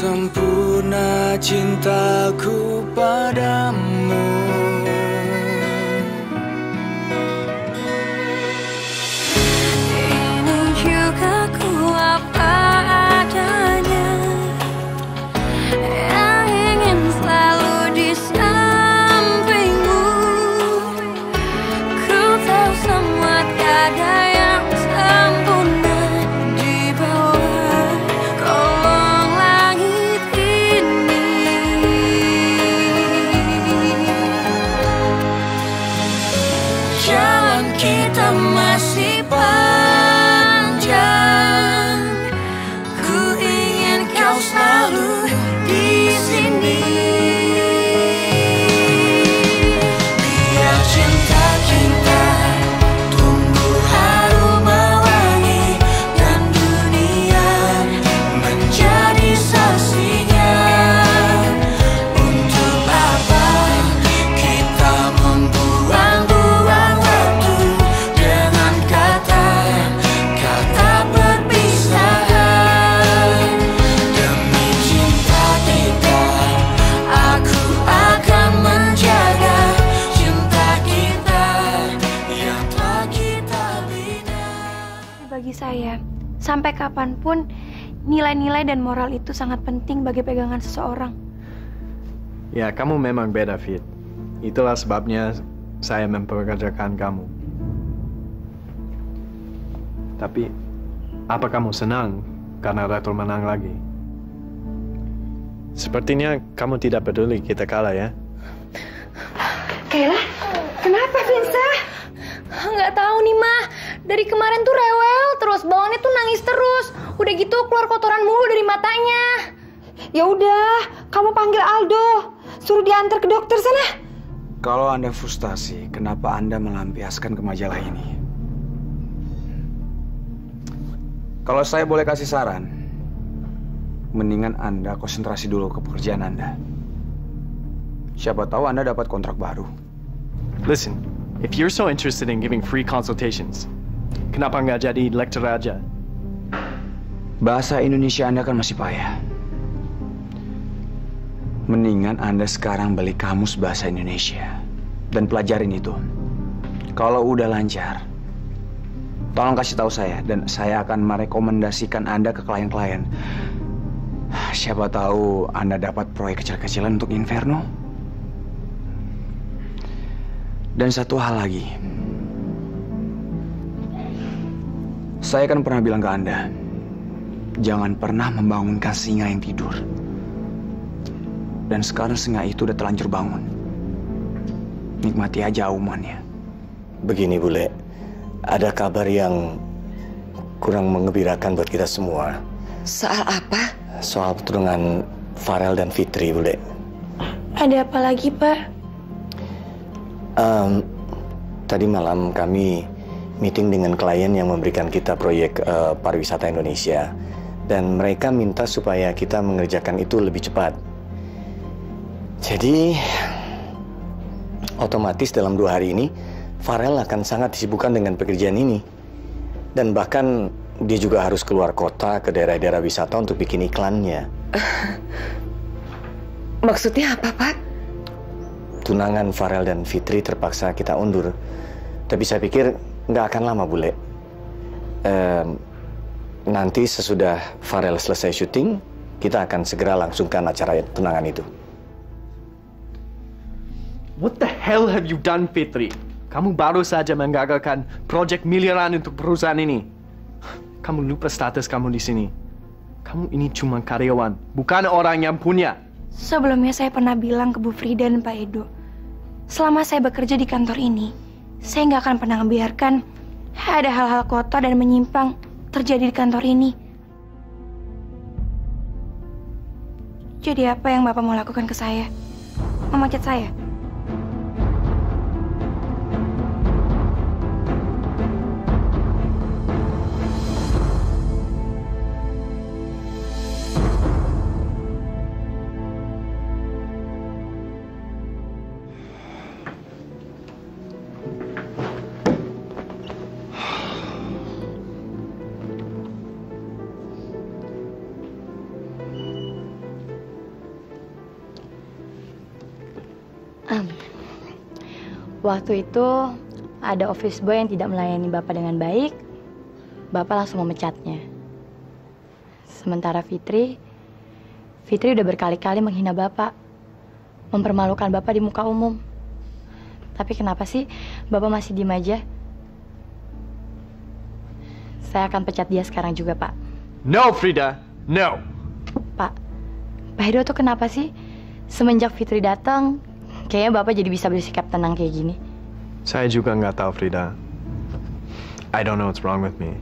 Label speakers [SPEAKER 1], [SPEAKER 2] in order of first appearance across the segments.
[SPEAKER 1] Sesempurna cintaku padamu
[SPEAKER 2] sampai kapan pun nilai-nilai dan moral itu sangat penting bagi pegangan seseorang.
[SPEAKER 3] Ya, kamu memang beda, Fit. Itulah sebabnya saya mempekerjakan kamu. Tapi, apa kamu senang karena Ratu menang lagi? Sepertinya kamu tidak peduli kita kalah ya?
[SPEAKER 2] Kayla, kenapa Vinsa? Nggak tahu nih, mah. Dari kemarin tuh rewel terus, bawaannya tuh nangis terus. Udah gitu keluar kotoran mulu dari matanya.
[SPEAKER 4] Ya udah, kamu panggil Aldo. Suruh diantar ke dokter sana.
[SPEAKER 5] Kalau Anda frustasi, kenapa Anda melampiaskan ke majalah ini? Kalau saya boleh kasih saran, mendingan Anda konsentrasi dulu ke pekerjaan Anda. Siapa tahu Anda dapat kontrak baru.
[SPEAKER 3] Listen, if you're so interested in giving free consultations, kenapa nggak jadi lecturer aja?
[SPEAKER 5] Bahasa Indonesia Anda kan masih payah. Mendingan Anda sekarang beli kamus bahasa Indonesia dan pelajarin itu. Kalau udah lancar, tolong kasih tahu saya dan saya akan merekomendasikan Anda ke klien-klien. Siapa tahu Anda dapat proyek kecil-kecilan untuk Inferno. Dan satu hal lagi. Saya kan pernah bilang ke Anda, jangan pernah membangunkan singa yang tidur. Dan sekarang singa itu udah terlanjur bangun. Nikmati aja aumannya.
[SPEAKER 6] Begini Bule, ada kabar yang kurang mengembirakan buat kita semua.
[SPEAKER 7] Soal apa?
[SPEAKER 6] Soal pertunangan Farel dan Fitri, Bule.
[SPEAKER 2] Ada apa lagi, Pak?
[SPEAKER 6] Em, tadi malam kami meeting dengan klien yang memberikan kita proyek eh, pariwisata Indonesia. Dan mereka minta supaya kita mengerjakan itu lebih cepat. Jadi, otomatis dalam dua hari ini, Farel akan sangat disibukkan dengan pekerjaan ini. Dan bahkan dia juga harus keluar kota ke daerah-daerah wisata untuk bikin iklannya.
[SPEAKER 7] Maksudnya apa, Pak?
[SPEAKER 6] Tunangan Farel dan Fitri terpaksa kita undur. Tapi saya pikir nggak akan lama, Bule. Em, nanti sesudah Farel selesai syuting, kita akan segera langsungkan acara tunangan itu.
[SPEAKER 3] What the hell have you done, Fitri? Kamu baru saja menggagalkan proyek miliaran untuk perusahaan ini. Kamu lupa status kamu di sini. Kamu ini cuma karyawan, bukan orang yang punya.
[SPEAKER 2] Sebelumnya saya pernah bilang ke Bu Frida dan Pak Edo, selama saya bekerja di kantor ini, saya nggak akan pernah membiarkan ada hal-hal kotor dan menyimpang terjadi di kantor ini. Jadi apa yang Bapak mau lakukan ke saya? Memecat saya?
[SPEAKER 8] Waktu itu ada office boy yang tidak melayani Bapak dengan baik. Bapak langsung memecatnya. Sementara Fitri, Fitri udah berkali-kali menghina Bapak. Mempermalukan Bapak di muka umum. Tapi kenapa sih Bapak masih diem aja? Saya akan pecat dia sekarang juga, Pak.
[SPEAKER 3] No, Frida. No.
[SPEAKER 8] Pak, Pak Edo tuh kenapa sih? Semenjak Fitri datang, kayaknya Bapak jadi bisa bersikap tenang kayak gini.
[SPEAKER 3] Saya juga nggak tahu, Frida. I don't know what's wrong with me.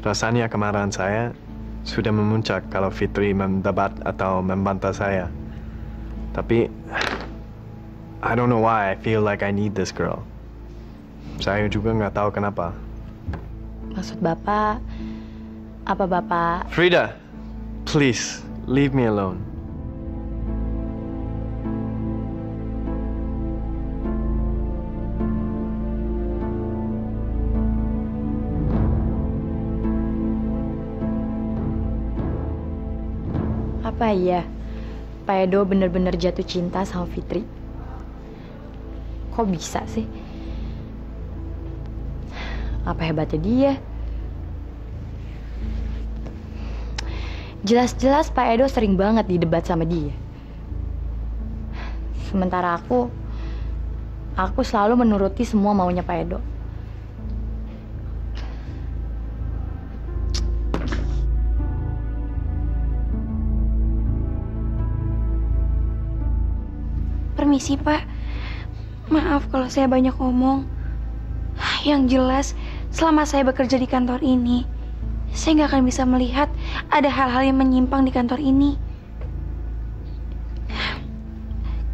[SPEAKER 3] Rasanya kemarahan saya sudah memuncak kalau Fitri mendebat atau membantah saya. Tapi, I don't know why I feel like I need this girl. Saya juga nggak tahu kenapa.
[SPEAKER 8] Maksud Bapak, apa Bapak
[SPEAKER 3] Frida, please leave me alone.
[SPEAKER 8] Apa iya Pak Edo bener-bener jatuh cinta sama Fitri? Kok bisa sih? Apa hebatnya dia? Jelas-jelas Pak Edo sering banget didebat sama dia. Sementara aku, aku selalu menuruti semua maunya Pak Edo.
[SPEAKER 9] Permisi, Pak. Maaf kalau saya banyak ngomong. Yang jelas, selama saya bekerja di kantor ini, saya nggak akan bisa melihat ada hal-hal yang menyimpang di kantor ini.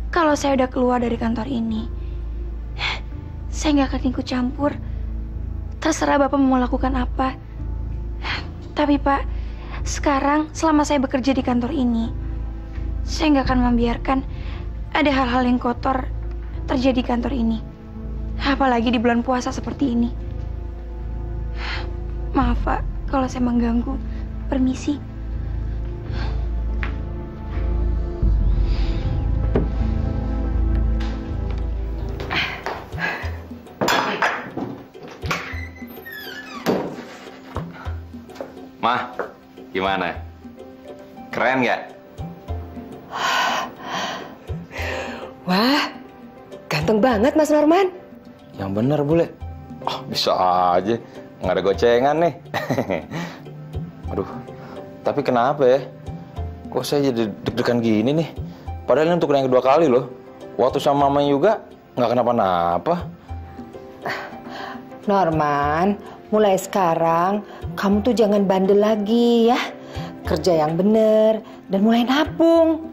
[SPEAKER 9] Kalau saya udah keluar dari kantor ini, saya nggak akan ikut campur. Terserah Bapak mau lakukan apa. Tapi Pak, sekarang selama saya bekerja di kantor ini, saya nggak akan membiarkan ada hal-hal yang kotor terjadi di kantor ini. Apalagi di bulan puasa seperti ini. Maaf Pak, kalau saya mengganggu. Permisi.
[SPEAKER 10] Mah, gimana? Keren nggak?
[SPEAKER 7] Wah, ganteng banget Mas Norman.
[SPEAKER 10] Yang bener, Bule. Oh, bisa aja. Nggak ada gocengan nih. Aduh, tapi kenapa ya? Kok saya jadi deg-degan gini nih? Padahal ini untuk yang kedua kali loh. Waktu sama mamanya juga nggak kenapa-napa.
[SPEAKER 7] Norman, mulai sekarang kamu tuh jangan bandel lagi ya. Kerja yang bener dan mulai nabung.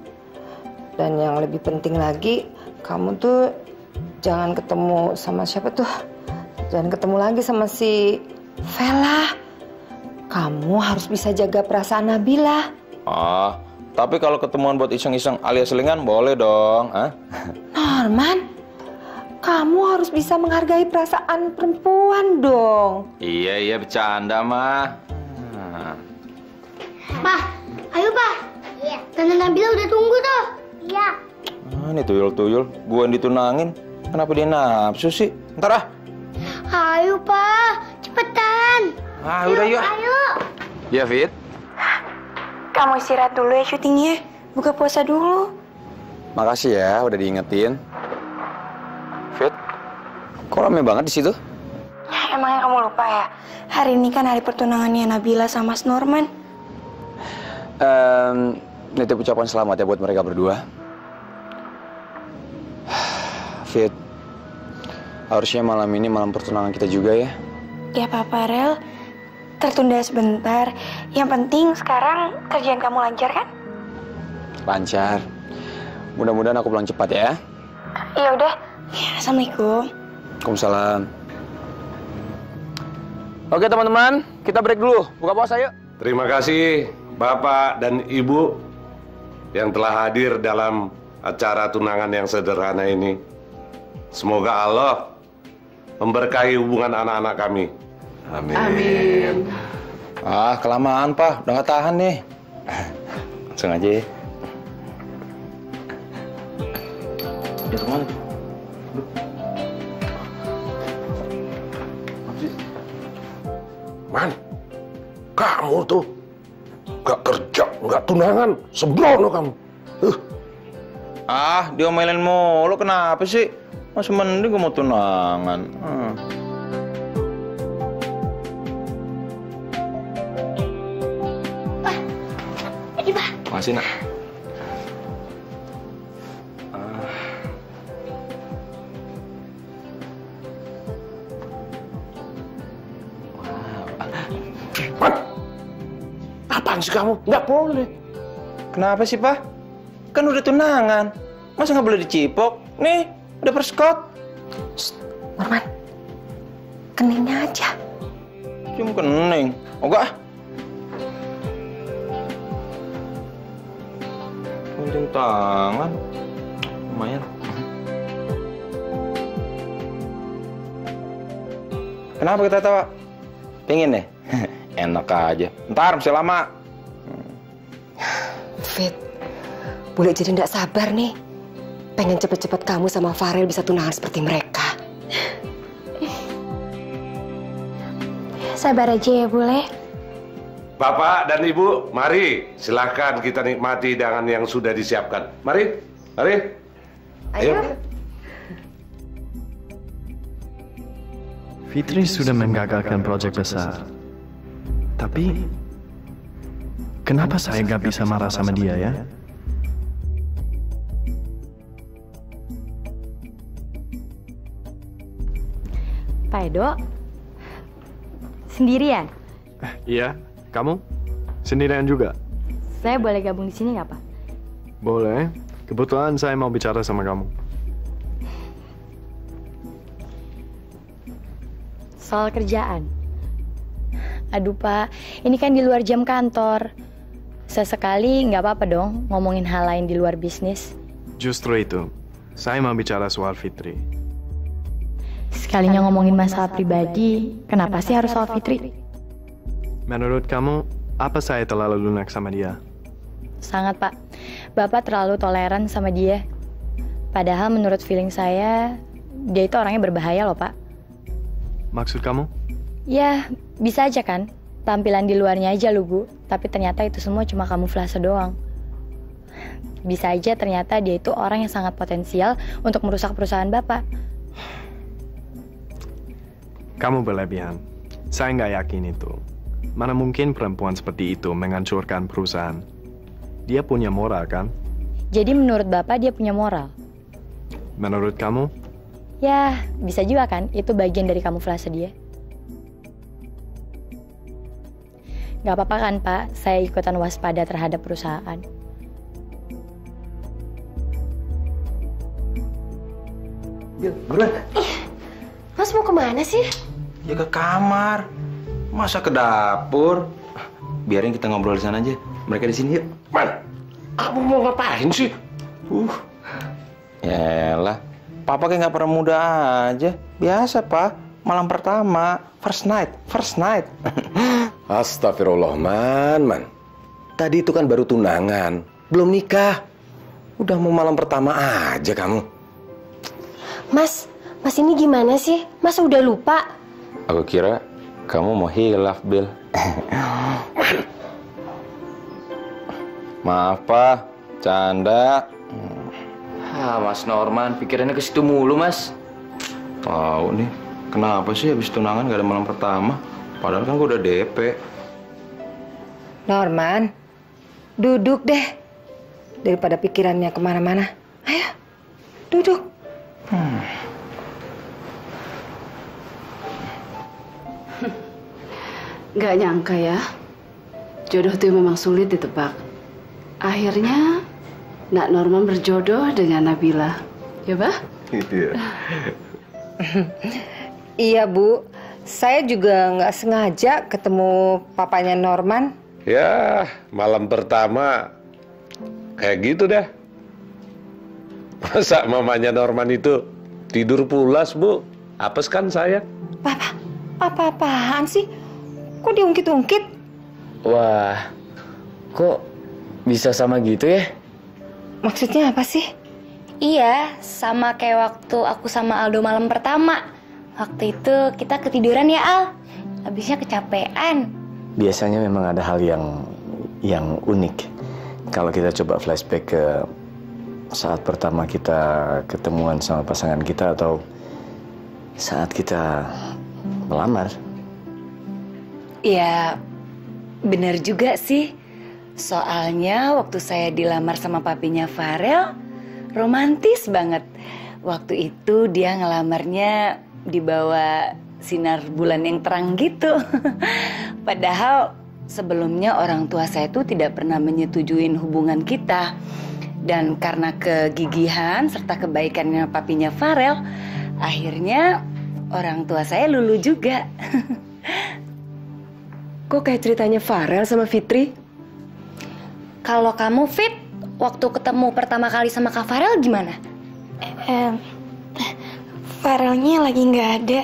[SPEAKER 7] Dan yang lebih penting lagi, kamu tuh jangan ketemu sama siapa tuh? Jangan ketemu lagi sama si Vela. Kamu harus bisa jaga perasaan Nabila.
[SPEAKER 10] Ah, tapi kalau ketemuan buat iseng-iseng alias selingan boleh dong, ah?
[SPEAKER 7] Norman, kamu harus bisa menghargai perasaan perempuan dong.
[SPEAKER 10] Iya iya bercanda mah. Ah.
[SPEAKER 11] Pak, ayo Pak. Iya. Tante Nabila udah tunggu tuh. Iya.
[SPEAKER 10] Ah, ini tuyul-tuyul, gue yang ditunangin. Kenapa dia nafsu sih? Ntar ah.
[SPEAKER 11] Ayo Pak, cepetan.
[SPEAKER 10] Ah, udah yuk.
[SPEAKER 11] Ayo.
[SPEAKER 10] Ya, Fit.
[SPEAKER 9] Kamu istirahat dulu ya syutingnya. Buka puasa dulu.
[SPEAKER 10] Makasih ya udah diingetin. Fit, kok rame banget di situ?
[SPEAKER 9] Emangnya kamu lupa ya? Hari ini kan hari pertunangannya Nabila sama Mas Norman.
[SPEAKER 5] Ehm, nitip ucapan selamat ya buat mereka berdua. Fit, harusnya malam ini malam pertunangan kita juga ya.
[SPEAKER 9] Ya apa-apa, Rel. Tertunda sebentar. Yang penting sekarang kerjaan kamu lancar kan?
[SPEAKER 5] Lancar. Mudah-mudahan aku pulang cepat ya.
[SPEAKER 9] Ya udah. Ya, Assalamualaikum.
[SPEAKER 5] Waalaikumsalam. Oke teman-teman, kita break dulu. Buka puasa yuk.
[SPEAKER 12] Terima kasih Bapak dan Ibu yang telah hadir dalam acara tunangan yang sederhana ini. Semoga Allah memberkahi hubungan anak-anak kami. Amin. Amin.
[SPEAKER 10] Ah, kelamaan, Pak. Udah gak tahan nih. Langsung aja ya. Dia?
[SPEAKER 12] Man, kamu tuh gak kerja, gak tunangan, sebelum lo kamu. Uh.
[SPEAKER 10] Ah, diomelin mulu, kenapa sih? Masih mending gue mau tunangan. Hmm.
[SPEAKER 11] Ini pak.
[SPEAKER 10] Makasih nak.
[SPEAKER 12] Apaan sih kamu? Nggak boleh.
[SPEAKER 10] Kenapa sih pak? Kan udah tunangan. Masa nggak boleh dicipok? Nih, udah perskot.
[SPEAKER 7] Norman, keningnya aja.
[SPEAKER 10] Cium kening. Oh, enggak. Gunting tangan. Lumayan. Kenapa kita tawa? Pengen deh? Enak aja. Ntar masih lama.
[SPEAKER 7] Fit, boleh jadi nggak sabar nih. Pengen cepet-cepet kamu sama Farel bisa tunangan seperti mereka.
[SPEAKER 13] Sabar aja ya, Bule.
[SPEAKER 12] Bapak dan Ibu, mari silahkan kita nikmati hidangan yang sudah disiapkan. Mari, mari. Ayo.
[SPEAKER 3] Fitri sudah menggagalkan proyek besar. Tapi, kenapa saya nggak bisa marah sama dia ya?
[SPEAKER 8] Edo, sendirian?
[SPEAKER 3] Iya, kamu? Sendirian juga?
[SPEAKER 8] Saya boleh gabung di sini nggak, Pak?
[SPEAKER 3] Boleh. Kebetulan saya mau bicara sama kamu.
[SPEAKER 8] Soal kerjaan. Aduh, Pak, ini kan di luar jam kantor. Sesekali nggak apa-apa dong ngomongin hal lain di luar bisnis.
[SPEAKER 3] Justru itu, saya mau bicara soal Fitri.
[SPEAKER 8] Sekalinya ngomongin masalah pribadi, kenapa sih harus soal Fitri?
[SPEAKER 3] Menurut kamu, apa saya terlalu lunak sama dia?
[SPEAKER 8] Sangat, Pak. Bapak terlalu toleran sama dia. Padahal menurut feeling saya, dia itu orangnya berbahaya loh, Pak.
[SPEAKER 3] Maksud kamu?
[SPEAKER 8] Ya, bisa aja kan. Tampilan di luarnya aja lu, Bu. Tapi ternyata itu semua cuma kamuflase doang. Bisa aja ternyata dia itu orang yang sangat potensial untuk merusak perusahaan Bapak.
[SPEAKER 3] Kamu berlebihan. Saya nggak yakin itu. Mana mungkin perempuan seperti itu menghancurkan perusahaan? Dia punya moral, kan?
[SPEAKER 8] Jadi menurut Bapak dia punya moral?
[SPEAKER 3] Menurut kamu?
[SPEAKER 8] Ya, bisa juga kan. Itu bagian dari kamuflase dia. Gak apa-apa kan, Pak? Saya ikutan waspada terhadap perusahaan.
[SPEAKER 10] Yuk, buruan.
[SPEAKER 13] Mas mau ke mana sih?
[SPEAKER 10] Ya ke kamar. Masa ke dapur? Biarin kita ngobrol di sana aja. Mereka di sini yuk.
[SPEAKER 12] Man, kamu mau ngapain sih?
[SPEAKER 10] Uh. Yalah, papa kayak nggak pernah muda aja. Biasa, Pak. Malam pertama, first night, first night.
[SPEAKER 12] Astagfirullah, man, man. Tadi itu kan baru tunangan, belum nikah. Udah mau malam pertama aja kamu.
[SPEAKER 13] Mas, Mas ini gimana sih? Mas udah lupa?
[SPEAKER 10] Aku kira kamu mau hilaf, Bill. Maaf, Pak. Canda.
[SPEAKER 5] Ah, Mas Norman, pikirannya ke situ mulu, Mas.
[SPEAKER 10] Tahu nih, kenapa sih habis tunangan gak ada malam pertama? Padahal kan gue udah DP.
[SPEAKER 7] Norman, duduk deh. Daripada pikirannya ke mana-mana. Ayo, duduk.
[SPEAKER 14] Gak nyangka ya, jodoh itu memang sulit ditebak. Akhirnya, Nak Norman berjodoh dengan Nabila. Ya, Bah?
[SPEAKER 12] Iya.
[SPEAKER 7] Iya, Bu. Saya juga nggak sengaja ketemu papanya Norman.
[SPEAKER 12] Ya, malam pertama kayak gitu dah. Masa mamanya Norman itu tidur pulas, Bu? Apes kan saya?
[SPEAKER 7] Apa-apaan sih? Kok diungkit-ungkit?
[SPEAKER 5] Wah, kok bisa sama gitu ya?
[SPEAKER 7] Maksudnya apa sih?
[SPEAKER 13] Iya, sama kayak waktu aku sama Aldo malam pertama. Waktu itu kita ketiduran ya, Al. Habisnya kecapean.
[SPEAKER 6] Biasanya memang ada hal yang yang unik. Kalau kita coba flashback ke saat pertama kita ketemuan sama pasangan kita atau saat kita melamar.
[SPEAKER 15] Ya, benar juga sih. Soalnya waktu saya dilamar sama papinya Farel, romantis banget. Waktu itu dia ngelamarnya di bawah sinar bulan yang terang gitu. Padahal sebelumnya orang tua saya itu tidak pernah menyetujuin hubungan kita. Dan karena kegigihan serta kebaikannya papinya Farel, akhirnya orang tua saya lulu juga.
[SPEAKER 7] Kok kayak ceritanya Farel sama Fitri?
[SPEAKER 13] Kalau kamu fit, waktu ketemu pertama kali sama Kak Farel gimana?
[SPEAKER 1] Eh, Farelnya lagi nggak ada.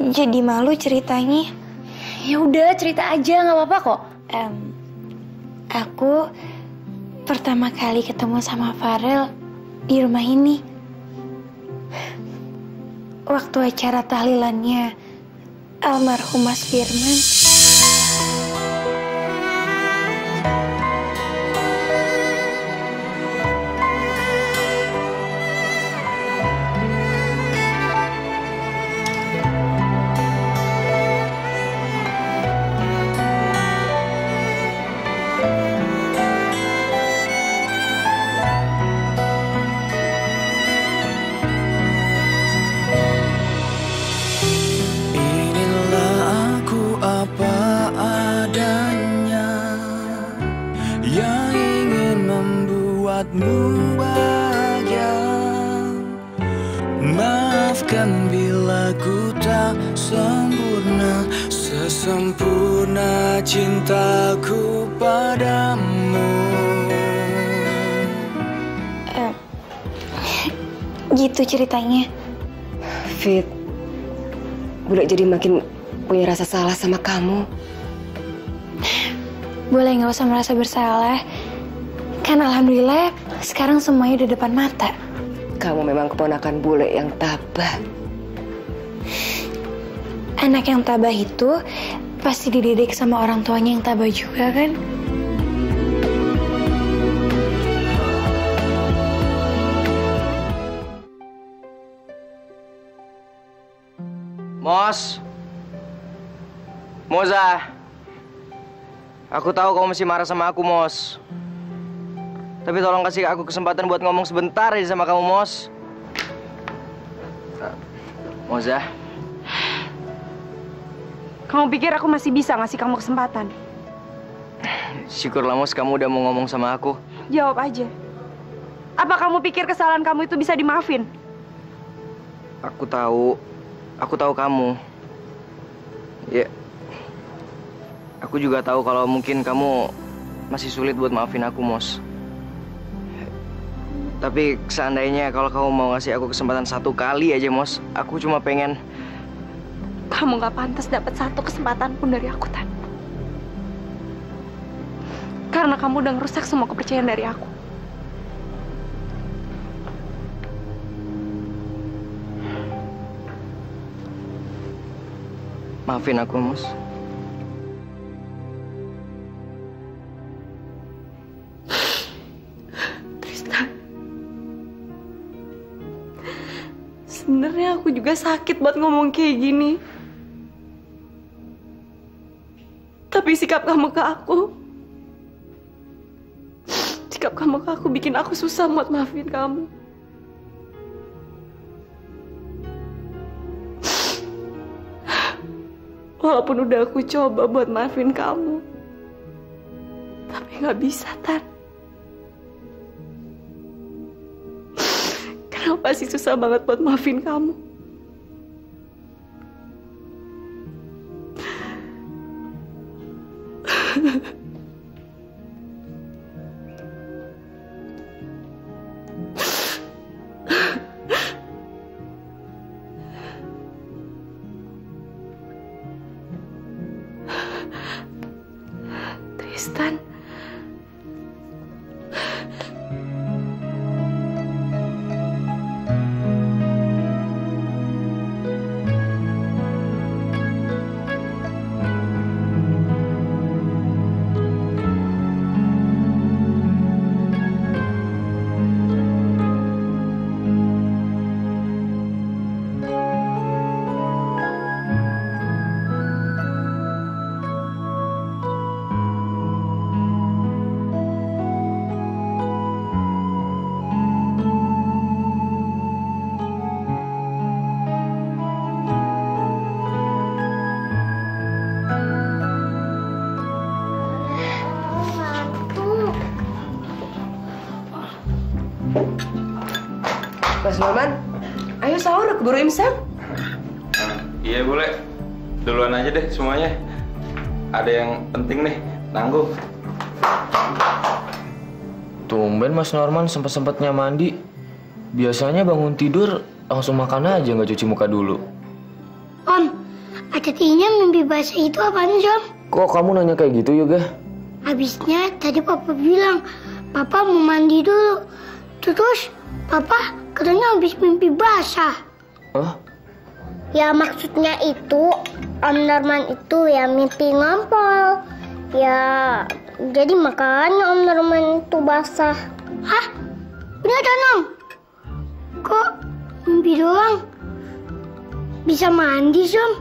[SPEAKER 1] Jadi malu ceritanya.
[SPEAKER 13] Ya udah cerita aja nggak apa-apa kok.
[SPEAKER 1] Em, aku pertama kali ketemu sama Farel di rumah ini. Waktu acara tahlilannya almarhum Mas Firman. Ceritanya.
[SPEAKER 7] Fit, Bule jadi makin punya rasa salah sama kamu.
[SPEAKER 1] Boleh nggak usah merasa bersalah. Kan alhamdulillah sekarang semuanya udah depan mata.
[SPEAKER 7] Kamu memang keponakan bule yang tabah.
[SPEAKER 1] Anak yang tabah itu pasti dididik sama orang tuanya yang tabah juga kan?
[SPEAKER 16] Aku tahu kamu masih marah sama aku, Mos. Tapi tolong kasih aku kesempatan buat ngomong sebentar aja sama kamu, Mos. Eh, Moza.
[SPEAKER 4] Kamu pikir aku masih bisa ngasih kamu kesempatan?
[SPEAKER 16] Syukurlah, Mos, kamu udah mau ngomong sama aku.
[SPEAKER 4] Jawab aja. Apa kamu pikir kesalahan kamu itu bisa dimaafin?
[SPEAKER 16] Aku tahu. Aku tahu kamu. Ya. Aku juga tahu kalau mungkin kamu masih sulit buat maafin aku, Mos. Tapi seandainya kalau kamu mau ngasih aku kesempatan satu kali aja, Mos, aku cuma pengen
[SPEAKER 4] Kamu gak pantas dapat satu kesempatan pun dari aku, Tan. Karena kamu udah ngerusak semua kepercayaan dari aku.
[SPEAKER 16] maafin aku, Mos.
[SPEAKER 4] Aku juga sakit buat ngomong kayak gini. Tapi sikap kamu ke aku, sikap kamu ke aku bikin aku susah buat maafin kamu. Walaupun udah aku coba buat maafin kamu, tapi nggak bisa, Tan. Kenapa sih susah banget buat maafin kamu?
[SPEAKER 13] Keburu imsak.
[SPEAKER 10] Iya boleh. Duluan aja deh semuanya. Ada yang penting nih, nanggung.
[SPEAKER 17] Tumben Mas Norman sempet-sempetnya mandi. Biasanya bangun tidur langsung makan aja nggak cuci muka dulu.
[SPEAKER 11] Om, artinya mimpi basah itu apaan sih, Om?
[SPEAKER 17] Kok kamu nanya kayak gitu Yoga?
[SPEAKER 11] Habisnya tadi Papa bilang, Papa mau mandi dulu. Terus Papa katanya habis mimpi basah.
[SPEAKER 17] Hah?
[SPEAKER 11] Ya maksudnya itu Om Norman itu ya mimpi ngompol. Ya jadi makanya Om Norman itu basah. Hah? Beneran Om? Kok mimpi doang? Bisa mandi sih Om?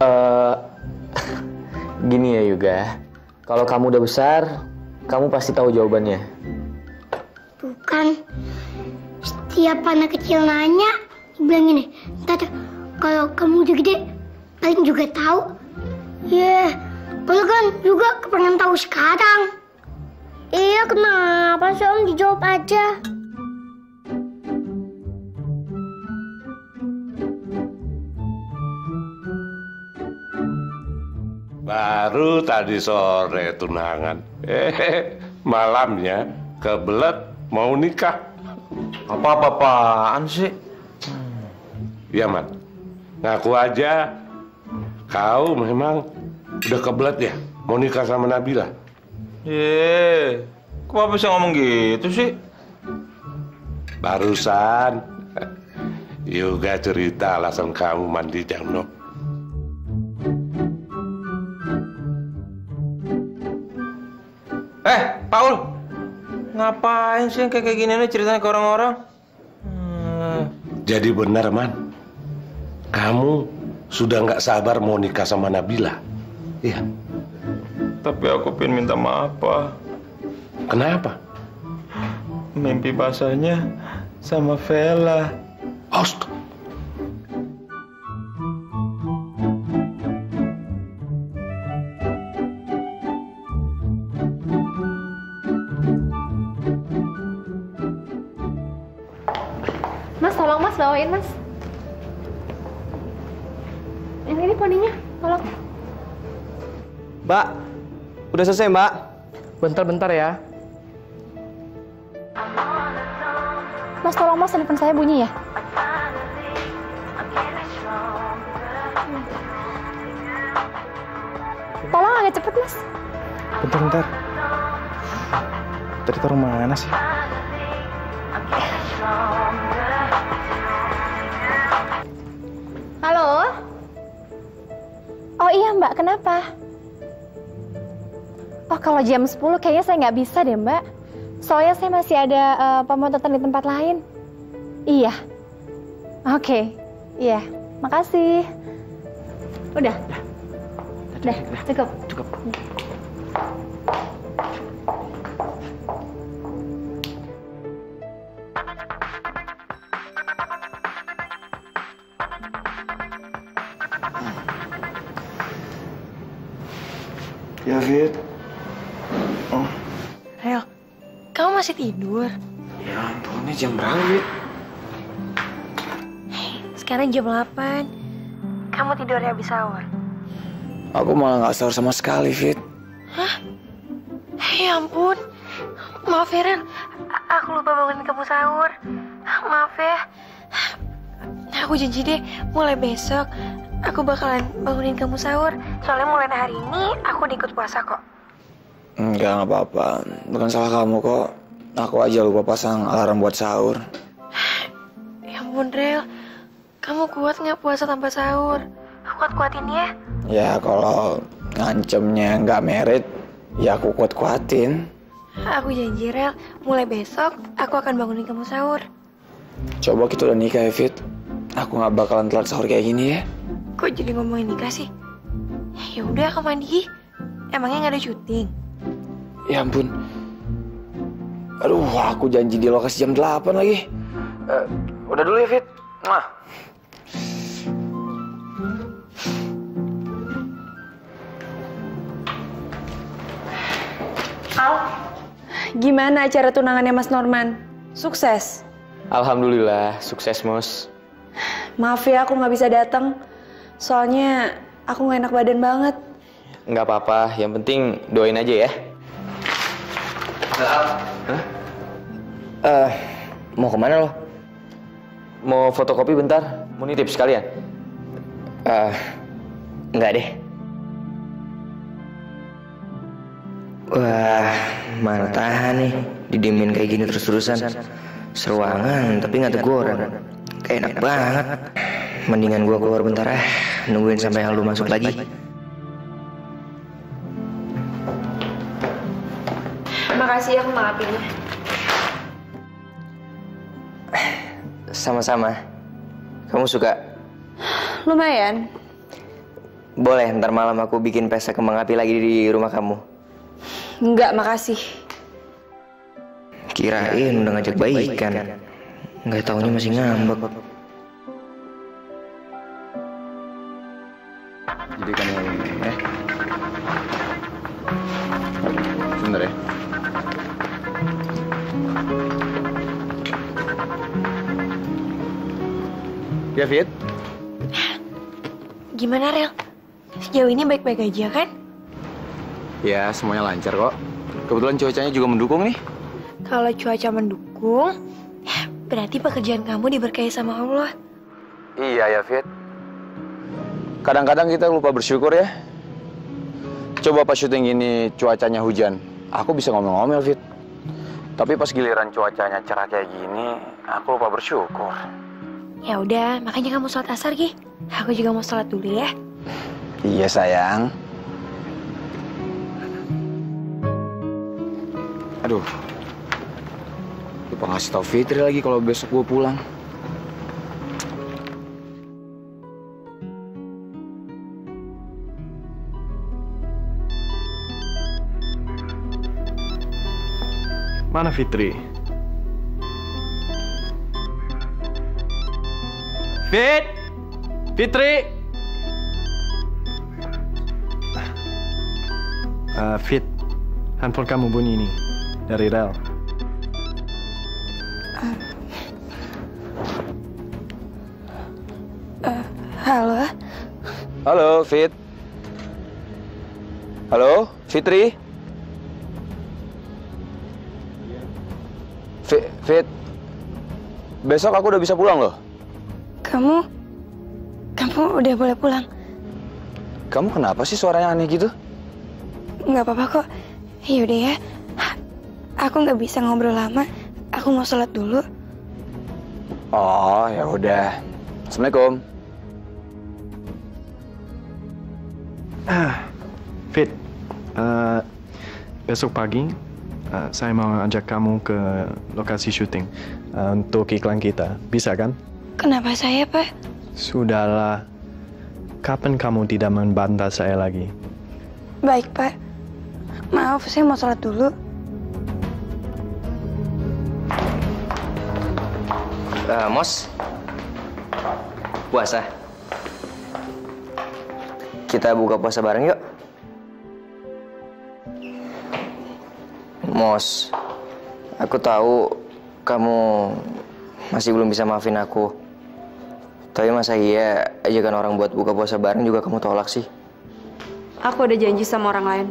[SPEAKER 17] Eh, gini ya Yoga. Kalau kamu udah besar, kamu pasti tahu jawabannya.
[SPEAKER 11] Bukan. Setiap anak kecil nanya, bilang gini, ntar kalau kamu udah gede, paling juga tahu. Ya, kalau kan juga kepengen tahu sekarang. Iya, kenapa sih Om dijawab aja?
[SPEAKER 12] Baru tadi sore tunangan. Eh, malamnya kebelet mau nikah.
[SPEAKER 10] Apa-apaan sih?
[SPEAKER 12] Iya, Man. Ngaku aja kau memang udah kebelet ya mau nikah sama Nabila.
[SPEAKER 10] Ye, kok Papa bisa ngomong gitu sih?
[SPEAKER 12] Barusan Yoga cerita alasan kamu mandi jam 6.
[SPEAKER 10] Eh, Paul, ngapain sih kayak kayak gini nih ceritanya ke orang-orang?
[SPEAKER 12] Jadi benar, Man. Kamu sudah nggak sabar mau nikah sama Nabila. Iya.
[SPEAKER 10] Tapi aku pengen minta maaf, Pak.
[SPEAKER 12] Kenapa?
[SPEAKER 10] Mimpi basahnya sama Vela.
[SPEAKER 12] Host.
[SPEAKER 3] Mbak, udah selesai mbak. Bentar-bentar ya.
[SPEAKER 2] Mas, tolong mas, telepon saya bunyi ya. Tolong agak cepet mas.
[SPEAKER 5] Bentar, bentar. Tadi taruh mana sih?
[SPEAKER 2] Halo? Oh iya mbak, kenapa? Oh kalau jam 10 kayaknya saya nggak bisa deh mbak. Soalnya saya masih ada eh, pemotretan di tempat lain. Iya. Oke, iya. Makasih. Udah. Udah, cukup.
[SPEAKER 3] Cukup.
[SPEAKER 9] Masih tidur?
[SPEAKER 5] ya ampun, ini jam berapa, Fit?
[SPEAKER 9] Sekarang jam 8. Kamu tidur habis sahur?
[SPEAKER 5] Aku malah nggak sahur sama sekali, Fit.
[SPEAKER 9] Hah? Ya ampun. Maaf ya, Rel. A- Aku lupa bangunin kamu sahur. Maaf ya. Aku janji deh, mulai besok aku bakalan bangunin kamu sahur. Soalnya mulai hari ini aku udah ikut puasa kok.
[SPEAKER 5] Enggak, nggak apa-apa. Bukan salah kamu kok. Aku aja lupa pasang alarm buat sahur.
[SPEAKER 9] Ya ampun, Rel. Kamu kuat nggak puasa tanpa sahur? Kuat-kuatin ya.
[SPEAKER 5] Ya, kalau ngancemnya nggak merit, ya aku kuat-kuatin.
[SPEAKER 9] Aku janji, Rel. Mulai besok aku akan bangunin kamu sahur.
[SPEAKER 5] Coba kita udah nikah ya, Fit. Aku nggak bakalan telat sahur kayak gini ya.
[SPEAKER 9] Kok jadi ngomongin nikah sih? Ya udah, kamu mandi. Emangnya nggak ada syuting?
[SPEAKER 5] Ya ampun. Aduh, aku janji di lokasi jam 8 lagi. Eh, udah dulu ya, Fit. Nah.
[SPEAKER 4] Gimana acara tunangannya Mas Norman? Sukses?
[SPEAKER 17] Alhamdulillah, sukses, Mos.
[SPEAKER 4] Maaf ya aku nggak bisa datang. Soalnya aku nggak enak badan banget.
[SPEAKER 17] Nggak apa-apa, yang penting doain aja ya.
[SPEAKER 16] Eh, mau ke mana lo?
[SPEAKER 17] Mau fotokopi bentar, mau nitip sekalian.
[SPEAKER 16] Eh, enggak deh. Wah, mana tahan nih. Didiemin kayak gini terus-terusan. Seruangan, tapi nggak teguran. Kayak enak banget. Mendingan gua keluar bentar ah. Nungguin sampai Aldo masuk lagi.
[SPEAKER 4] Makasih ya aku maafin.
[SPEAKER 16] Sama-sama. Kamu suka?
[SPEAKER 4] Lumayan.
[SPEAKER 16] Boleh, ntar malam aku bikin pesta kembang api lagi di rumah kamu.
[SPEAKER 4] Enggak, makasih.
[SPEAKER 16] Kirain udah ngajak baikan. Nggak taunya masih ngambek.
[SPEAKER 5] Ya, Fit.
[SPEAKER 9] Gimana, Rel? Sejauh ini baik-baik aja kan?
[SPEAKER 5] Ya, semuanya lancar kok. Kebetulan cuacanya juga mendukung nih.
[SPEAKER 9] Kalau cuaca mendukung, berarti pekerjaan kamu diberkahi sama Allah.
[SPEAKER 5] Iya ya, Fit. Kadang-kadang kita lupa bersyukur ya. Coba pas syuting ini cuacanya hujan, aku bisa ngomel-ngomel, Fit. Tapi pas giliran cuacanya cerah kayak gini, aku lupa bersyukur.
[SPEAKER 9] Ya udah, makanya kamu sholat asar, Gi. Aku juga mau sholat dulu ya.
[SPEAKER 5] Iya, sayang. Aduh. Lupa ngasih tau Fitri lagi kalau besok gue pulang.
[SPEAKER 3] Mana Fitri? Fit! Fitri! Eh, Fit, handphone kamu bunyi nih dari Rel.
[SPEAKER 9] Halo?
[SPEAKER 5] Halo, Fit. Halo, Fitri. Fit, Fit. Besok aku udah bisa pulang loh.
[SPEAKER 9] Kamu... Kamu udah boleh pulang.
[SPEAKER 5] Kamu kenapa sih suaranya aneh gitu?
[SPEAKER 9] Nggak apa-apa kok. Yaudah ya. Aku nggak bisa ngobrol lama. Aku mau sholat dulu.
[SPEAKER 5] Oh, ya udah. Assalamualaikum.
[SPEAKER 3] Ah, Fit, eh, besok pagi eh, saya mau ajak kamu ke lokasi syuting eh, untuk iklan kita. Bisa kan?
[SPEAKER 9] Kenapa saya, Pak?
[SPEAKER 3] Sudahlah. Kapan kamu tidak membantah saya lagi?
[SPEAKER 9] Baik, Pak. Maaf, saya mau sholat dulu.
[SPEAKER 16] Eh, Mos, puasa. Kita buka puasa bareng yuk. Mos, aku tahu kamu masih belum bisa maafin aku. Tapi masa iya ajakan orang buat buka puasa bareng juga kamu tolak sih?
[SPEAKER 4] Aku udah janji sama orang lain.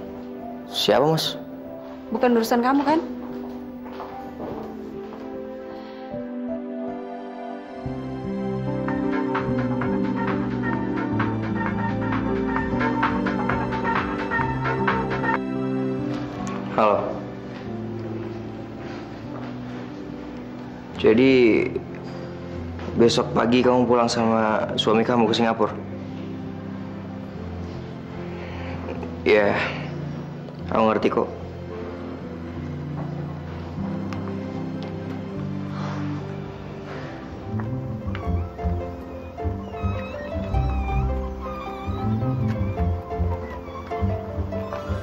[SPEAKER 16] Siapa, Mos?
[SPEAKER 4] Bukan urusan kamu kan?
[SPEAKER 16] Halo. Jadi besok pagi kamu pulang sama suami kamu ke Singapura? Ya, aku ngerti kok.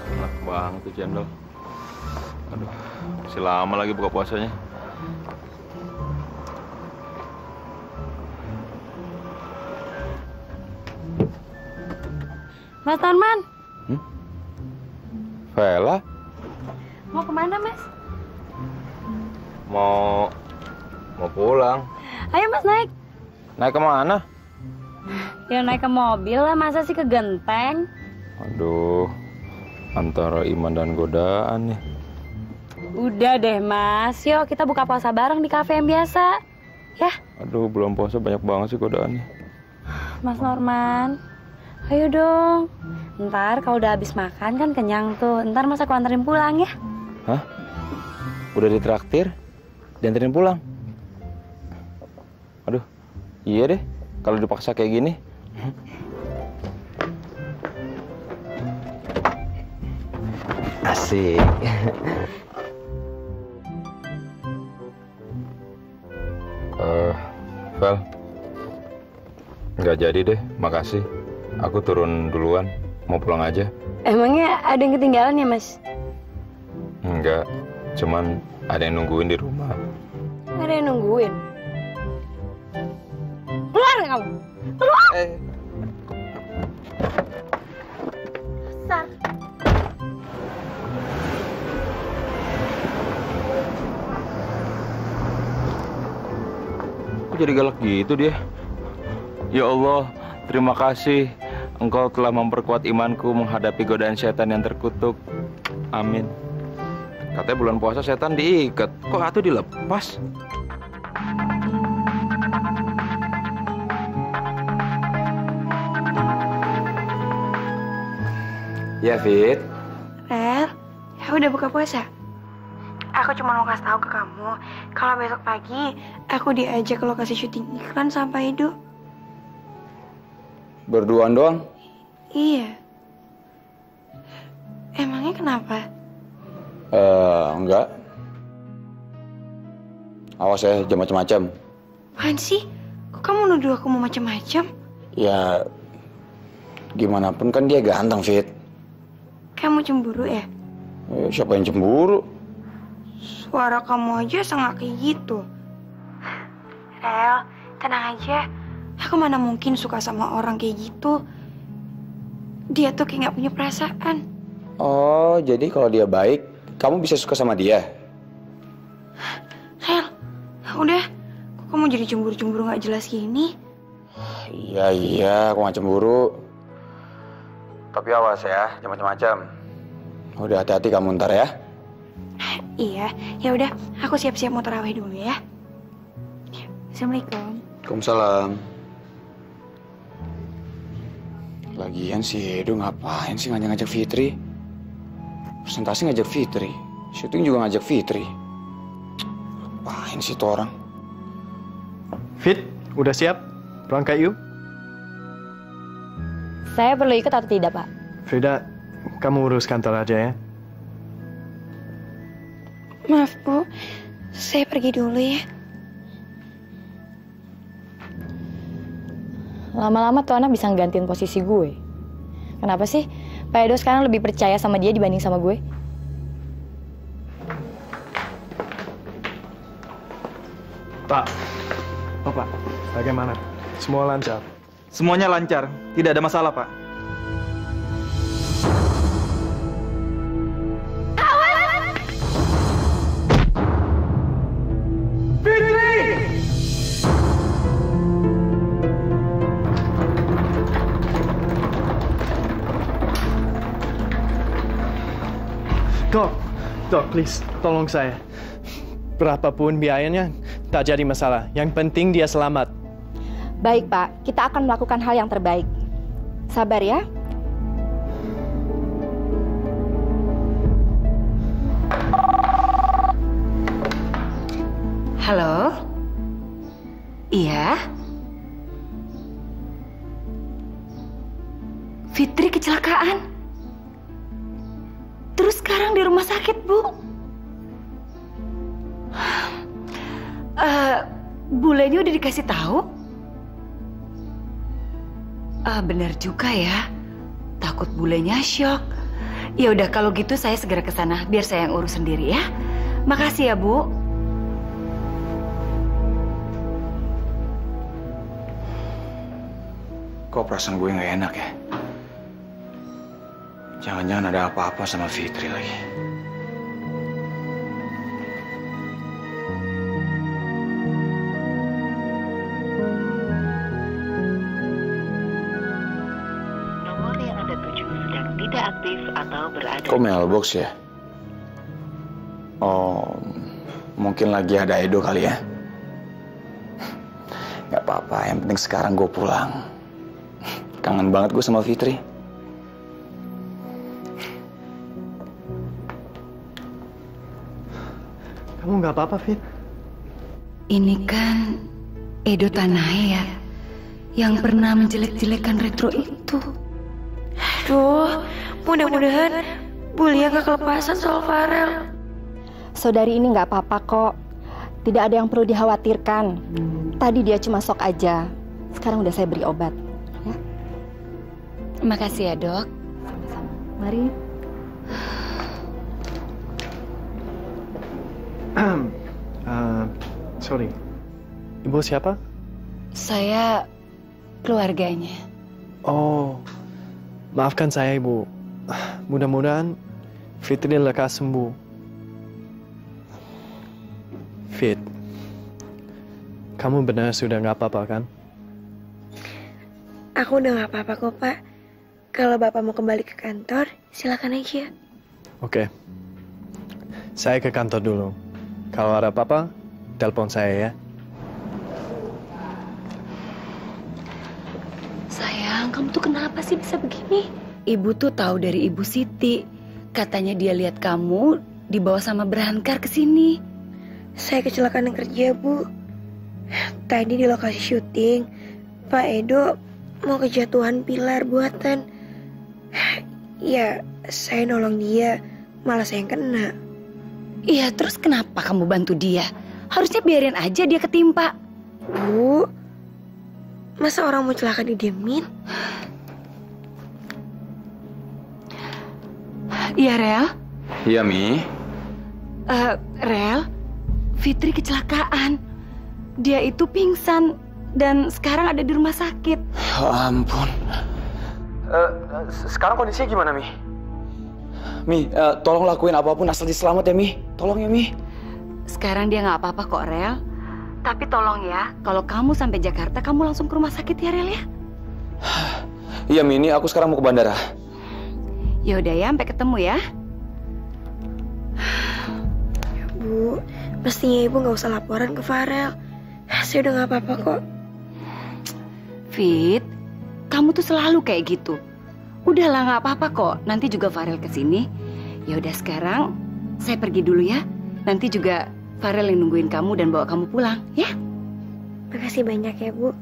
[SPEAKER 5] Enak banget tuh cendol. Aduh, masih lama lagi buka puasanya.
[SPEAKER 9] Mas Norman,
[SPEAKER 5] Vela,
[SPEAKER 9] mau ke mana, Mas?
[SPEAKER 5] mau
[SPEAKER 10] mau pulang.
[SPEAKER 8] Ayo mas naik.
[SPEAKER 10] Naik ke mana?
[SPEAKER 8] Ya naik ke mobil lah, masa sih ke genteng?
[SPEAKER 10] Aduh, antara iman dan godaan nih.
[SPEAKER 8] Udah deh mas, yuk kita buka puasa bareng di kafe yang biasa. Ya,
[SPEAKER 10] Aduh, bulan puasa banyak banget sih godaannya.
[SPEAKER 8] Mas Norman. Ayo dong. Ntar kalau udah habis makan kan kenyang tuh. Ntar mas aku anterin pulang ya.
[SPEAKER 10] Hah? Udah ditraktir? Dianterin pulang? Aduh, iya deh. Kalau dipaksa kayak gini.
[SPEAKER 6] Asik.
[SPEAKER 10] Eh, Val. Nggak jadi deh, makasih. Aku turun duluan, mau pulang aja.
[SPEAKER 8] Emangnya ada yang ketinggalan ya mas?
[SPEAKER 10] Enggak, cuman ada yang nungguin di rumah.
[SPEAKER 8] Ada yang nungguin. Keluar kamu. Keluar. Besar.
[SPEAKER 10] Kok jadi galak gitu dia? Ya Allah, terima kasih. Engkau telah memperkuat imanku menghadapi godaan setan yang terkutuk. Amin. Katanya bulan puasa setan diikat. Kok atuh dilepas?
[SPEAKER 5] Ya, Fit.
[SPEAKER 9] Rel, ya udah buka puasa. Aku cuma mau kasih tahu ke kamu, kalau besok pagi aku diajak ke lokasi syuting iklan sampai Edo.
[SPEAKER 5] Berduaan doang?
[SPEAKER 9] Iya. Emangnya kenapa?
[SPEAKER 5] Eh, enggak. Awas ya, jangan macam-macam.
[SPEAKER 9] Apaan sih? Kok kamu nuduh aku mau macam-macam?
[SPEAKER 5] Ya, gimana pun kan dia ganteng, Fit.
[SPEAKER 9] Kamu cemburu ya?
[SPEAKER 5] Eh, siapa yang cemburu?
[SPEAKER 9] Suara kamu aja sangat kayak gitu. Rel, tenang aja. Aku mana mungkin suka sama orang kayak gitu. Dia tuh kayak gak punya perasaan.
[SPEAKER 5] Oh, jadi kalau dia baik, kamu bisa suka sama dia?
[SPEAKER 9] Rel, udah. Kok kamu jadi cemburu-cemburu gak jelas gini?
[SPEAKER 5] Iya, iya, aku gak cemburu. Tapi awas ya, jangan macam-macam. Udah hati-hati kamu ntar ya.
[SPEAKER 9] Iya, ya udah. Aku siap-siap mau tarawih dulu ya. Assalamualaikum.
[SPEAKER 5] Waalaikumsalam. Lagian si Edo ngapain sih ngajak-ngajak Fitri? Presentasi ngajak Fitri, syuting juga ngajak Fitri. Ngapain sih tuh orang?
[SPEAKER 3] Fit, udah siap? Berangkat yuk.
[SPEAKER 8] Saya perlu ikut atau tidak pak?
[SPEAKER 3] Frida, kamu urus kantor aja ya.
[SPEAKER 9] Maaf, Bu. Saya pergi dulu ya.
[SPEAKER 8] Lama-lama tuh anak bisa nggantiin posisi gue. Kenapa sih Pak Edo sekarang lebih percaya sama dia dibanding sama gue?
[SPEAKER 3] Pak, oh Pak, bagaimana? Semua lancar?
[SPEAKER 18] Semuanya lancar, tidak ada masalah, Pak.
[SPEAKER 3] Dok, dok, please, tolong saya. Berapapun biayanya, tak jadi masalah. Yang penting dia selamat.
[SPEAKER 2] Baik, Pak. Kita akan melakukan hal yang terbaik. Sabar ya.
[SPEAKER 15] Halo? Iya? Fitri kecelakaan? Sekarang di rumah sakit, Bu? Eh, bulenya udah dikasih tahu? Ah, bener juga ya. Takut bulenya shock. Ya udah kalau gitu saya segera ke sana biar saya yang urus sendiri ya. Makasih ya, Bu.
[SPEAKER 5] Kok perasaan gue nggak enak ya? Jangan-jangan ada apa-apa sama Fitri lagi.
[SPEAKER 19] Nomor yang ada tuju sedang tidak aktif atau berada...
[SPEAKER 5] Kok mailbox ya? Oh, mungkin lagi ada Edo kali ya? Gak apa-apa, yang penting sekarang gue pulang. Kangen banget gue sama Fitri.
[SPEAKER 3] Kamu nggak apa-apa, Fit?
[SPEAKER 15] Ini kan Edo Tanahe ya, yang pernah menjelek-jelekan retro itu.
[SPEAKER 9] Aduh, mudah-mudahan Bulia gak kelepasan soal Farel.
[SPEAKER 20] Saudari ini nggak apa-apa kok. Tidak ada yang perlu dikhawatirkan. Tadi dia cuma sok aja. Sekarang udah saya beri obat. Ya.
[SPEAKER 15] Makasih ya dok.
[SPEAKER 20] Mari.
[SPEAKER 3] Eh, sorry. Ibu siapa?
[SPEAKER 15] Saya keluarganya.
[SPEAKER 3] Oh, maafkan saya, Ibu. Mudah-mudahan Fitri lekas sembuh. Fit, kamu benar sudah nggak apa-apa kan?
[SPEAKER 9] Aku udah gak apa-apa kok, Pak. Kalau Bapak mau kembali ke kantor, silakan aja.
[SPEAKER 3] Oke. Saya ke kantor dulu. Kalau ada apa-apa, telepon saya ya.
[SPEAKER 15] Sayang, kamu tuh kenapa sih bisa begini? Ibu tuh tahu dari Ibu Siti. Katanya dia lihat kamu dibawa sama Berhankar ke sini.
[SPEAKER 9] Saya kecelakaan kerja, Bu. Tadi di lokasi syuting, Pak Edo mau kejatuhan pilar buatan. Ya, saya nolong dia, malah saya yang kena.
[SPEAKER 15] Iya, terus kenapa kamu bantu dia? Harusnya biarin aja dia ketimpa.
[SPEAKER 9] Bu, masa orang mau celaka didiemin?
[SPEAKER 15] Iya, Rel.
[SPEAKER 5] Iya, Mi.
[SPEAKER 15] Eh, Rel, Fitri kecelakaan. Dia itu pingsan dan sekarang ada di rumah sakit.
[SPEAKER 5] Ya ampun. Eh, sekarang kondisinya gimana, Mi? Mi, eh, tolong lakuin apa pun asal dia selamat ya, Mi. Tolong ya, Mi.
[SPEAKER 15] Sekarang dia nggak apa-apa kok, Rel. Tapi tolong ya, kalau kamu sampai Jakarta, kamu langsung ke rumah sakit ya, Rel ya.
[SPEAKER 5] Iya, Mi, ini aku sekarang mau ke bandara.
[SPEAKER 15] Ya udah ya, sampai ketemu ya.
[SPEAKER 9] Bu, mestinya ibu nggak usah laporan ke Farel. Saya udah nggak apa-apa kok.
[SPEAKER 15] Fit, kamu tuh selalu kayak gitu. Udahlah nggak apa-apa kok. Nanti juga Farel ke sini. Ya udah sekarang saya pergi dulu ya. Nanti juga Farel yang nungguin kamu dan bawa kamu pulang, ya?
[SPEAKER 9] Makasih banyak ya, Bu.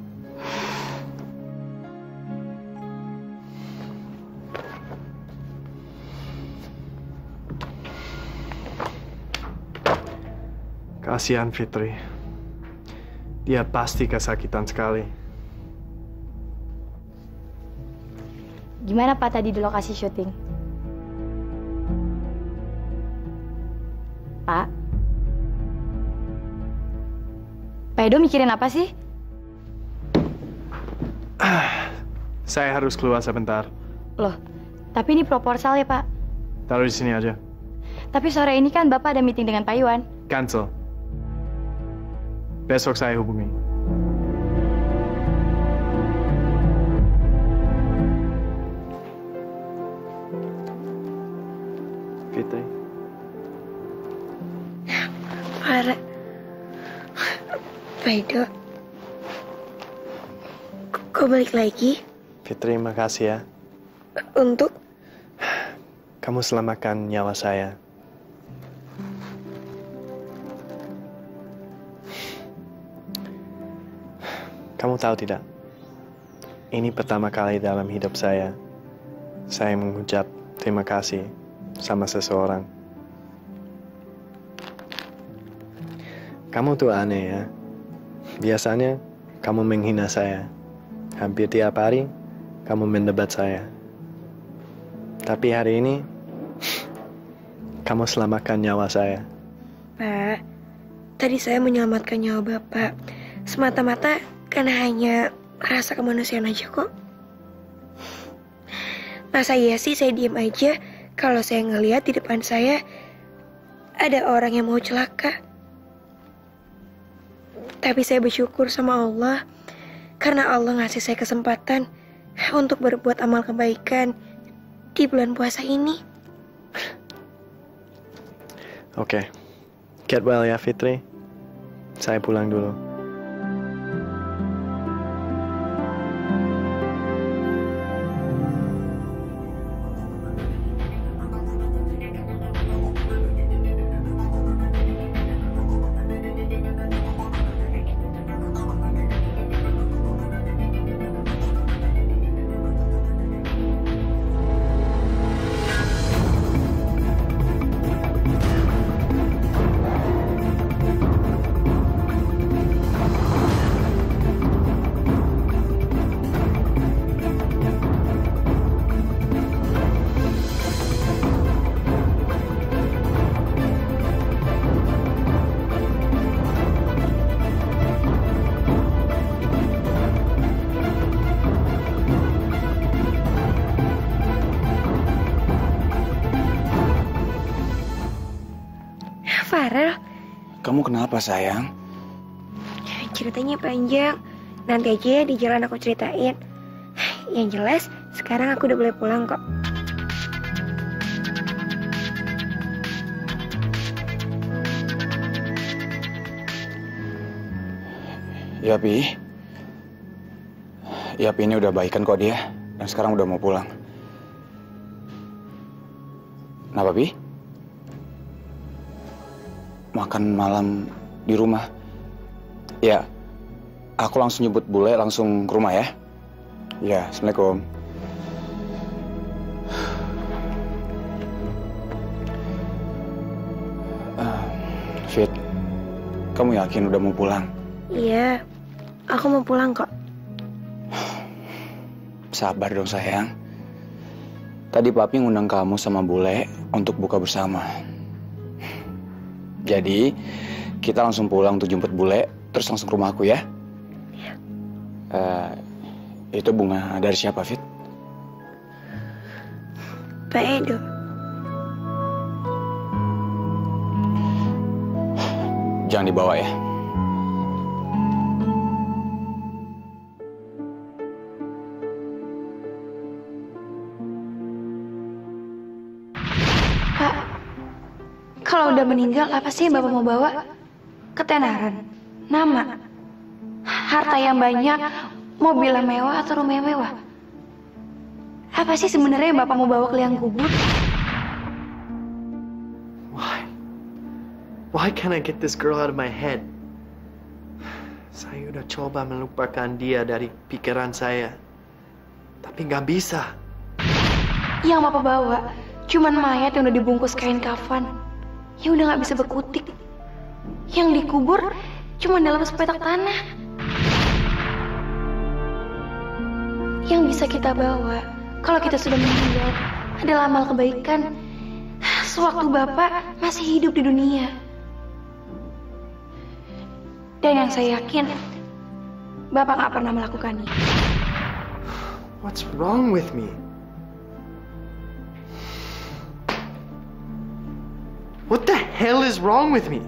[SPEAKER 3] Kasihan Fitri. Dia pasti kesakitan sekali.
[SPEAKER 2] Gimana Pak tadi di lokasi syuting? Pak? Pak Edo mikirin apa sih?
[SPEAKER 3] Saya harus keluar sebentar.
[SPEAKER 2] Loh, tapi ini proposal ya Pak.
[SPEAKER 3] Taruh di sini aja.
[SPEAKER 2] Tapi sore ini kan Bapak ada meeting dengan Pak Iwan.
[SPEAKER 3] Cancel. Besok saya hubungi.
[SPEAKER 9] Pak Edo. Kok balik lagi?
[SPEAKER 3] Fitri, makasih ya.
[SPEAKER 9] Untuk?
[SPEAKER 3] Kamu selamatkan nyawa saya. Kamu tahu tidak? Ini pertama kali dalam hidup saya, saya mengucap terima kasih sama seseorang. Kamu tuh aneh ya. Biasanya kamu menghina saya. Hampir tiap hari kamu mendebat saya. Tapi hari ini kamu selamatkan nyawa saya.
[SPEAKER 9] Pak, tadi saya menyelamatkan nyawa Bapak. Semata-mata karena hanya rasa kemanusiaan aja kok. Masa iya sih saya diem aja kalau saya ngelihat di depan saya ada orang yang mau celaka. Tapi saya bersyukur sama Allah karena Allah ngasih saya kesempatan untuk berbuat amal kebaikan di bulan puasa ini.
[SPEAKER 3] Oke. Get well ya, Fitri. Saya pulang dulu.
[SPEAKER 5] Kenapa sayang?
[SPEAKER 9] ceritanya panjang. Nanti aja ya di jalan aku ceritain. Yang jelas, sekarang aku udah boleh pulang kok.
[SPEAKER 5] Ya Pi. Ya Pi ini udah baikan kok dia. Dan sekarang udah mau pulang. Kenapa Pi? Makan malam di rumah. Ya, aku langsung nyebut bule langsung ke rumah ya. Ya, Assalamualaikum. Ah, Fit, kamu yakin udah mau pulang?
[SPEAKER 9] Iya, aku mau pulang kok.
[SPEAKER 5] Sabar dong sayang. Tadi papi ngundang kamu sama bule untuk buka bersama. Jadi kita langsung pulang untuk jemput bule, terus langsung ke rumah aku ya. Eh, itu bunga dari siapa, Fit?
[SPEAKER 9] Pak Edo.
[SPEAKER 5] Jangan dibawa ya.
[SPEAKER 9] Pak, kalau udah meninggal apa sih yang Bapak mau bawa? Ketenaran, nama, harta yang banyak, mobil yang mewah atau rumah yang mewah? Apa sih sebenarnya yang Bapak mau bawa ke liang kubur?
[SPEAKER 3] Why can't I get this girl out of my head? Saya udah coba melupakan dia dari pikiran saya. Tapi nggak bisa.
[SPEAKER 9] Yang Bapak bawa cuman mayat yang udah dibungkus kain kafan, yang udah nggak bisa berkutik, yang dikubur cuma dalam sepetak tanah. Yang bisa kita bawa kalau kita sudah meninggal adalah amal kebaikan sewaktu Bapak masih hidup di dunia. Dan yang saya yakin, Bapak nggak pernah melakukannya.
[SPEAKER 3] What's wrong with me? What the hell is wrong with me?